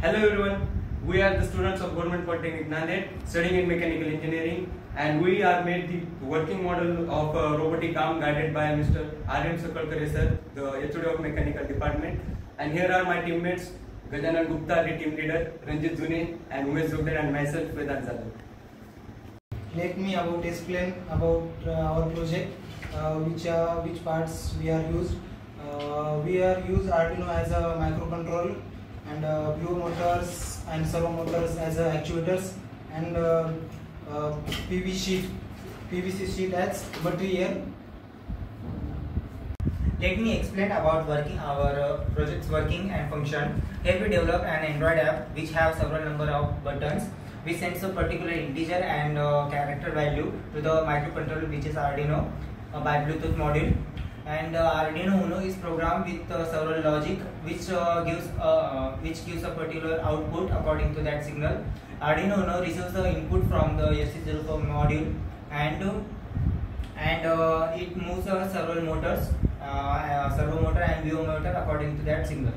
Hello everyone, we are the students of Government Polytechnic Nanded studying in mechanical engineering and we are made the working model of uh, robotic arm guided by Mr. R.M. Sakalkale sir, the HOD of mechanical department and here are my teammates Gajanan Gupta, the team leader, Ranjeet Junne and Umesh Zubder and myself Vedant Jadhav. let me about explain about uh, our project uh, which uh, which parts we are used uh, we are used arduino as a microcontroller and uh, motors and servo motors as uh, actuators and uh, uh, pv sheet pvc sheet as here Let me explain about working our uh, project's working and function. Here we develop an Android app which have several number of buttons which sends a particular integer and uh, character value to the microcontroller which is Arduino uh, by Bluetooth module. And uh, Arduino Uno is programmed with uh, several logic which uh, gives uh, which gives a particular output according to that signal. Arduino Uno receives the input from the SC04 module and uh, and uh, it moves uh, several motors, uh, uh, servo motor and BO motor according to that signal.